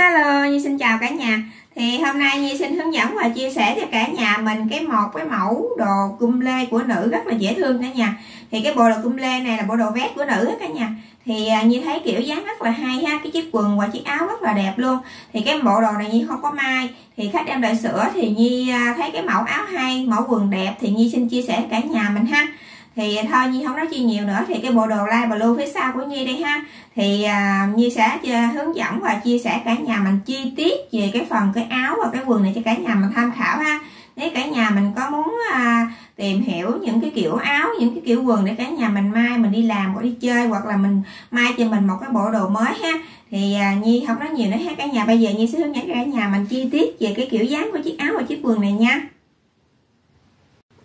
Hello, Nhi xin chào cả nhà. Thì hôm nay Nhi xin hướng dẫn và chia sẻ cho cả nhà mình cái một cái mẫu đồ cung lê của nữ rất là dễ thương cả nhà. Thì cái bộ đồ cung lê này là bộ đồ vest của nữ đó cả nhà. Thì như Nhi thấy kiểu dáng rất là hay ha Cái chiếc quần và chiếc áo rất là đẹp luôn. Thì cái bộ đồ này Nhi không có mai. Thì khách đem lại sửa thì Nhi à, thấy cái mẫu áo hay, mẫu quần đẹp Thì Nhi xin chia sẻ cả nhà mình ha thì thôi Nhi không nói chi nhiều nữa. Thì cái bộ đồ light blue phía sau của Nhi đây ha. Thì à, Nhi sẽ à, hướng dẫn và chia sẻ cả nhà mình chi tiết về cái phần cái áo và cái quần này cho cả nhà mình tham khảo ha. Nếu cả nhà mình có muốn à, tìm hiểu những cái kiểu áo những cái kiểu quần để cả nhà mình mai mình đi làm hoặc đi chơi hoặc là mình mai cho mình một cái bộ đồ mới ha. Thì à, Nhi không nói nhiều nữa ha. Cả nhà bây giờ Nhi sẽ hướng dẫn cho cả nhà mình chi tiết về cái kiểu dáng của chiếc áo và chiếc quần này nha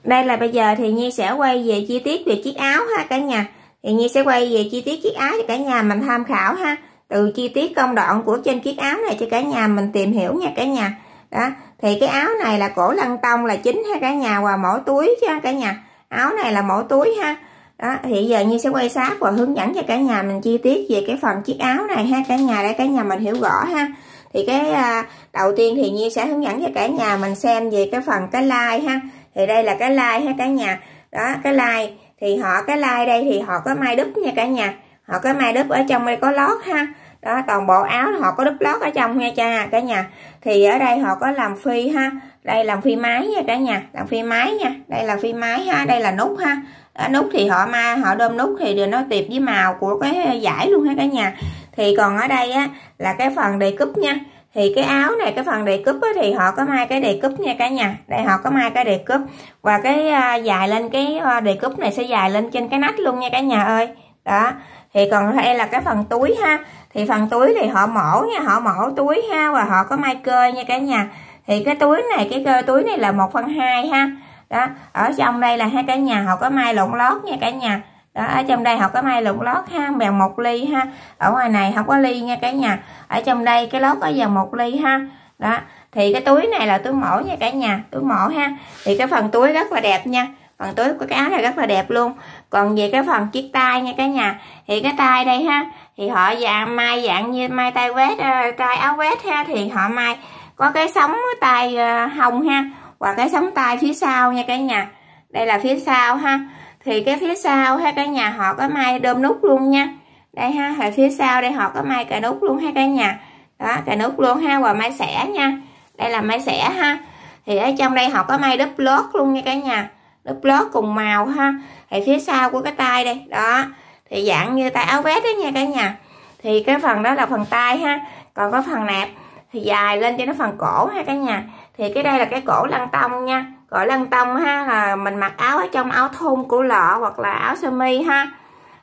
đây là bây giờ thì Nhi sẽ quay về chi tiết về chiếc áo ha cả nhà. Thì Nhi sẽ quay về chi tiết chiếc áo cho cả nhà mình tham khảo ha. Từ chi tiết công đoạn của trên chiếc áo này cho cả nhà mình tìm hiểu nha cả nhà. Đó, thì cái áo này là cổ lăng tông là chính ha cả nhà, và mỗi túi cho cả nhà. Áo này là mỗi túi ha. Đó, thì giờ Nhi sẽ quay sát và hướng dẫn cho cả nhà mình chi tiết về cái phần chiếc áo này ha cả nhà để cả nhà mình hiểu rõ ha. Thì cái à, đầu tiên thì Nhi sẽ hướng dẫn cho cả nhà mình xem về cái phần cái like ha thì đây là cái like ha cả nhà. Đó, cái like, thì họ, cái like đây thì họ có may đúp nha cả nhà. Họ có may đúp ở trong đây có lót ha. Đó, toàn bộ áo họ có đúp lót ở trong nha cha, cả nhà. Thì ở đây họ có làm phi ha. Đây làm phi máy nha cả nhà, làm phi máy nha. Đây là phi máy ha, đây là nút ha. Ở nút thì họ ma họ đơm nút thì đều nó tiệp với màu của cái giải luôn ha cả nhà. Thì còn ở đây á, là cái phần đề cúp nha thì cái áo này cái phần đề cúp thì họ có mai cái đề cúp nha cả nhà. Đây họ có mai cái đề cúp. Và cái à, dài lên cái uh, đề cúp này sẽ dài lên trên cái nách luôn nha cả nhà ơi. Đó. Thì còn đây là cái phần túi ha. Thì phần túi thì họ mổ nha họ mổ túi ha và họ có mai cơ nha cả nhà. Thì cái túi này cái cơ túi này là một phần hai ha. Đó. Ở trong đây là hai cả nhà họ có mai lộn lót nha cả nhà đó, ở trong đây học có may lục lót ha, bằng một ly ha. Ở ngoài này không có ly nha cả nhà. Ở trong đây cái lót có dần một ly ha. Đó, thì cái túi này là túi mổ nha cả nhà, túi mổ ha. Thì cái phần túi rất là đẹp nha. Phần túi của cái áo này rất là đẹp luôn. Còn về cái phần chiếc tay nha cả nhà, thì cái tay đây ha, thì họ dạng mai dạng như mai tay vest ờ, tay áo vest ha, thì họ mai có cái sống tay ờ, hồng ha. Và cái sống tay phía sau nha cả nhà. Đây là phía sau ha thì cái phía sau ha cả nhà họ có may đơm nút luôn nha. Đây ha ở phía sau đây họ có may cài nút luôn ha cả nhà. Đó cài nút luôn ha, và may xẻ nha. Đây là may xẻ ha. Thì ở trong đây họ có may đúp lót luôn nha cả nhà. Đúp lót cùng màu ha. Thì phía sau của cái tay đây, đó. Thì dạng như tay áo vest đó nha cả nhà. Thì cái phần đó là phần tay ha. Còn có phần nẹp thì dài lên cho nó phần cổ ha cả nhà. Thì cái đây là cái cổ lăng tông nha gọi lăng tông ha, là mình mặc áo ở trong áo thun của lọ hoặc là áo sơ mi ha.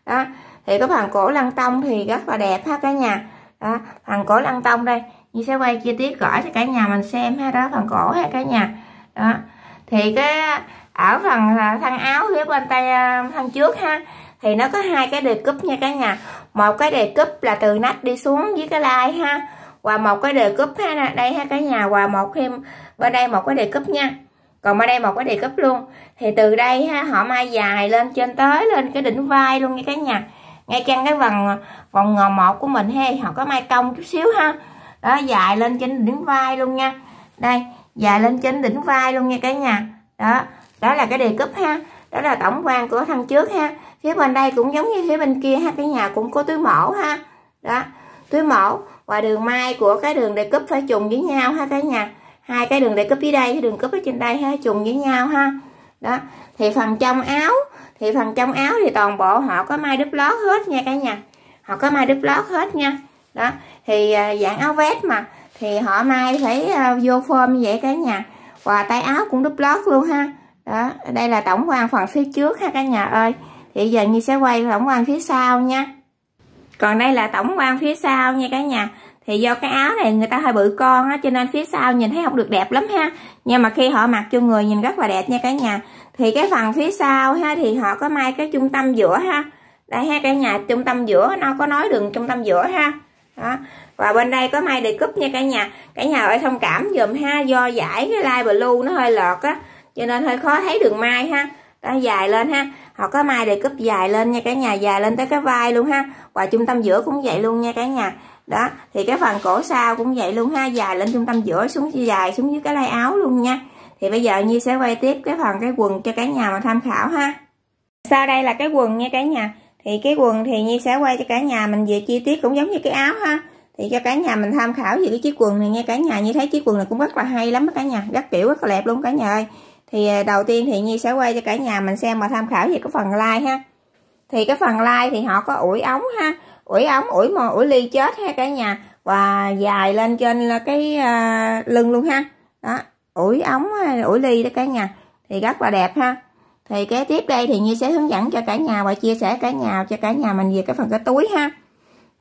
Đó, thì cái phần cổ lăng tông thì rất là đẹp ha cả nhà. Đó, phần cổ lăng tông đây, như sẽ quay chi tiết gửi cho cả nhà mình xem ha, đó, phần cổ ha cả nhà. Đó, thì cái ở phần thân áo phía bên tay ờ, thân trước ha. Thì nó có hai cái đề cúp nha cả nhà. Một cái đề cúp là từ nách đi xuống dưới cái lai ha, và một cái đề cúp ha, đây ha cả nhà. Và một thêm, bên đây một cái đề cúp nha còn ở đây một cái đề cấp luôn. Thì từ đây ha, họ mai dài lên trên tới lên cái đỉnh vai luôn nha cả nhà. Ngay trên cái vòng vòng ngò một của mình ha, họ có mai cong chút xíu ha. Đó, dài lên trên đỉnh vai luôn nha. Đây, dài lên trên đỉnh vai luôn nha cả nhà. Đó đó là cái đề cấp ha. Đó là tổng quan của thân trước ha. Phía bên đây cũng giống như phía bên kia ha cái nhà, cũng có túi mổ ha. Đó, túi mổ và đường mai của cái đường đề cúp phải trùng với nhau ha cả nhà hai cái đường để cúp dưới đây cái đường cúp ở trên đây ha, trùng với nhau ha. Đó, thì phần trong áo, thì phần trong áo thì toàn bộ họ có may đúp lót hết nha cả nhà. Họ có may đúp lót hết nha. Đó, thì à, dạng áo vest mà, thì họ may phải à, vô form như vậy cả nhà. Và tay áo cũng đúp lót luôn ha. Đó, đây là tổng quan phần phía trước ha cả nhà ơi. Thì giờ như sẽ quay tổng quan phía sau nha. Còn đây là tổng quan phía sau nha cả nhà thì do cái áo này người ta hơi bự con á, cho nên phía sau nhìn thấy không được đẹp lắm ha. Nhưng mà khi họ mặc cho người nhìn rất là đẹp nha cả nhà. Thì cái phần phía sau ha, thì họ có may cái trung tâm giữa ha. Đây ha cả nhà, trung tâm giữa, nó có nói đường trung tâm giữa ha. Đó. Và bên đây có may đề cúp nha cả nhà. Cả nhà ơi, thông cảm dùm ha, do giải cái lai blue nó hơi lọt á, cho nên hơi khó thấy đường may ha. Đó, dài lên ha. Họ có mai đề cúp dài lên nha cả nhà, dài lên tới cái vai luôn ha. Và trung tâm giữa cũng vậy luôn nha cả nhà đó, thì cái phần cổ sau cũng vậy luôn ha. Dài lên trung tâm giữa xuống dài xuống dưới cái lai áo luôn nha. Thì bây giờ Nhi sẽ quay tiếp cái phần cái quần cho cả nhà mà tham khảo ha. Sau đây là cái quần nha cả nhà. Thì cái quần thì Nhi sẽ quay cho cả nhà mình về chi tiết cũng giống như cái áo ha. Thì cho cả nhà mình tham khảo về cái chiếc quần này nha cả nhà. Như thấy chiếc quần này cũng rất là hay lắm đó cả nhà. Rất kiểu, rất là đẹp luôn cả nhà ơi. Thì ờ, đầu tiên thì Nhi sẽ quay cho cả nhà mình xem mà tham khảo về cái phần like ha. Thì cái phần like thì họ có ủi ống ha ủi ống ủi mò ủi ly chết ha cả nhà. Và dài lên trên là cái uh, lưng luôn ha. Đó ủi ống ủi ly đó cả nhà. Thì rất là đẹp ha. Thì kế tiếp đây thì Nhi sẽ hướng dẫn cho cả nhà và chia sẻ cả nhà cho cả nhà mình về cái phần cái túi ha.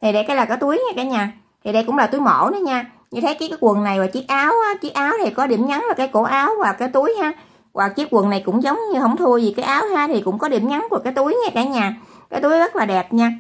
Thì đây cái là cái túi nha cả nhà. Thì đây cũng là túi mổ nữa nha. Như thấy cái, cái quần này và chiếc áo á, chiếc áo thì có điểm nhấn là cái cổ áo và cái túi ha. Và chiếc quần này cũng giống như không thua gì cái áo ha thì cũng có điểm nhấn của cái túi nha cả nhà. Cái túi rất là đẹp nha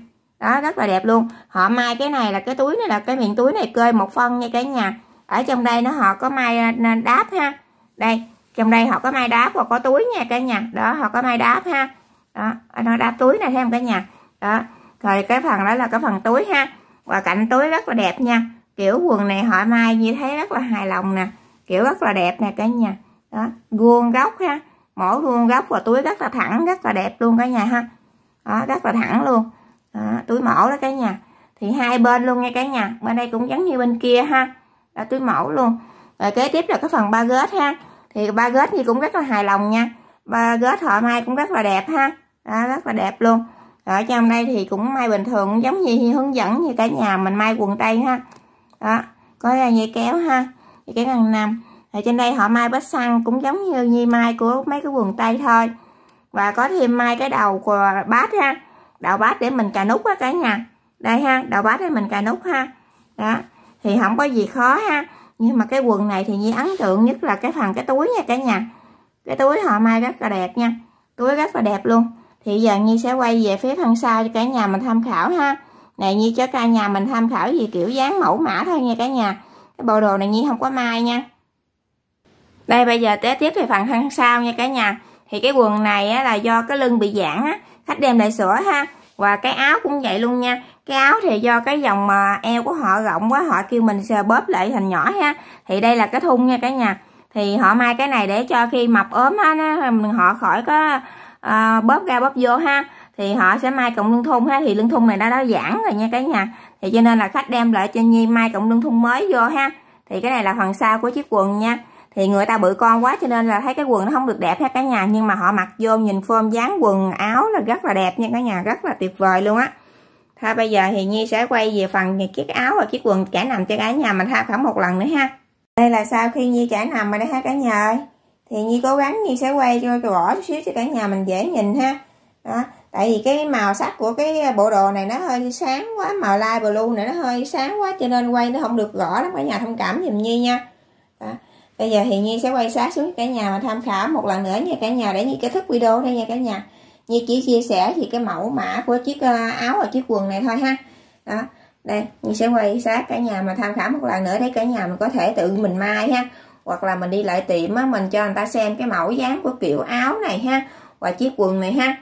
đó, rất là đẹp luôn. Họ may cái này là cái túi này là cái miệng túi này, cơi một phân nha cả nhà. Ở trong đây nó họ có may à, đáp ha. Đây, trong đây họ có may đáp và có túi nha cả nhà. Đó, họ có may đáp ha. Đó à, nó đáp túi này thêm cả nhà. Đó, rồi cái phần đó là cái phần túi ha. Và cạnh túi rất là đẹp nha. Kiểu quần này họ may như thấy rất là hài lòng nè. Kiểu rất là đẹp nè cả nhà. Đó guông góc ha. Mỗi vuông góc và túi rất là thẳng, rất là đẹp luôn cả nhà ha. Đó, rất là thẳng luôn đó, túi mẫu đó cả nhà. Thì hai bên luôn nha cả nhà. Bên đây cũng giống như bên kia ha. Đó, túi mẫu luôn. Rồi kế tiếp là cái phần ba gết ha. Thì ba gết thì cũng rất là hài lòng nha. Ba gết họ may cũng rất là đẹp ha. Đó, rất là đẹp luôn. Ở trong đây thì cũng may bình thường giống như hướng dẫn như cả nhà mình may quần tây ha. Đó có dây kéo ha. Dây kéo ngăn nằm. Ở trên đây họ may bát xăng cũng giống như như mai của mấy cái quần tây thôi. Và có thêm may cái đầu của bát ha đầu bát để mình cài nút á cả nhà. Đây ha đầu bát để mình cài nút ha. Đó thì không có gì khó ha. Nhưng mà cái quần này thì như ấn tượng nhất là cái phần cái túi nha cả nhà. Cái túi họ may rất là đẹp nha. Túi rất là đẹp luôn. Thì giờ Nhi sẽ quay về phía thân sau cho cả nhà mình tham khảo ha. Này Nhi cho cả nhà mình tham khảo gì kiểu dáng mẫu mã thôi nha cả nhà. Cái bộ đồ này Nhi không có may nha. Đây bây giờ tiếp tiếp về phần thân sau nha cả nhà. Thì cái quần này á, là do cái lưng bị giãn á khách đem lại sửa ha. Và cái áo cũng vậy luôn nha. Cái áo thì do cái dòng mà eo của họ rộng quá họ kêu mình sờ bóp lại thành nhỏ ha. Thì đây là cái thun nha cả nhà. Thì họ may cái này để cho khi mập ốm á họ khỏi có à, bóp ra bóp vô ha. Thì họ sẽ may cộng lưng thun ha. Thì lưng thun này đã đã giãn rồi nha cả nhà. Thì cho nên là khách đem lại cho nhi may cộng lưng thun mới vô ha. Thì cái này là phần sau của chiếc quần nha thì người ta bự con quá cho nên là thấy cái quần nó không được đẹp ha cả nhà. Nhưng mà họ mặc vô nhìn form dáng quần áo là rất là đẹp nha cả nhà, rất là tuyệt vời luôn á. Thôi bây giờ thì nhi sẽ quay về phần chiếc áo và chiếc quần trải nằm cho cả nhà mình tham khảo một lần nữa ha. Đây là sau khi nhi trải nằm rồi đấy ha cả nhà ơi. Thì nhi cố gắng nhi sẽ quay cho rõ chút xíu cho cả nhà mình dễ nhìn ha. Đó, tại vì cái màu sắc của cái bộ đồ này nó hơi sáng quá, màu light blue này nó hơi sáng quá cho nên quay nó không được rõ lắm, cả nhà thông cảm giùm nhi nha bây giờ thì nhi sẽ quay sát xuống cả nhà mà tham khảo một lần nữa nha cả nhà, để nhi kết thúc video đây nha cả nhà. Nhi chỉ chia sẻ thì cái mẫu mã của chiếc ờ, áo và chiếc quần này thôi ha. Đó, đây, nhi sẽ quay sát cả nhà mà tham khảo một lần nữa để cả nhà mình có thể tự mình mai ha. Hoặc là mình đi lại tiệm á, mình cho người ta xem cái mẫu dáng của kiểu áo này ha, và chiếc quần này ha.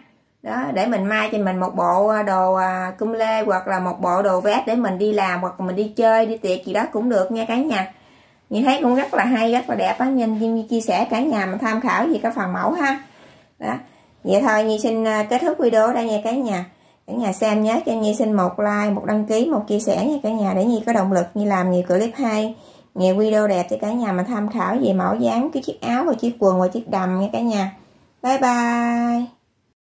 Đó, để mình may cho mình một bộ ờ, đồ ờ, cung lê hoặc là một bộ đồ vest để mình đi làm hoặc mình đi chơi, đi tiệc gì đó cũng được nha cả nhà. Nhìn thấy cũng rất là hay, rất là đẹp á. Nhìn như chia sẻ cả nhà mình tham khảo gì cái phần mẫu ha. Đó. Vậy thôi, Nhi xin à, kết thúc video ở đây nha cả nhà. Cả nhà xem nhớ cho Nhi xin một like, một đăng ký, một chia sẻ nha cả nhà, để Nhi có động lực như làm nhiều clip hay. Nhiều video đẹp cho cả nhà mà tham khảo về mẫu dáng, cái chiếc áo và chiếc quần và chiếc đầm nha cả nhà. Bye bye.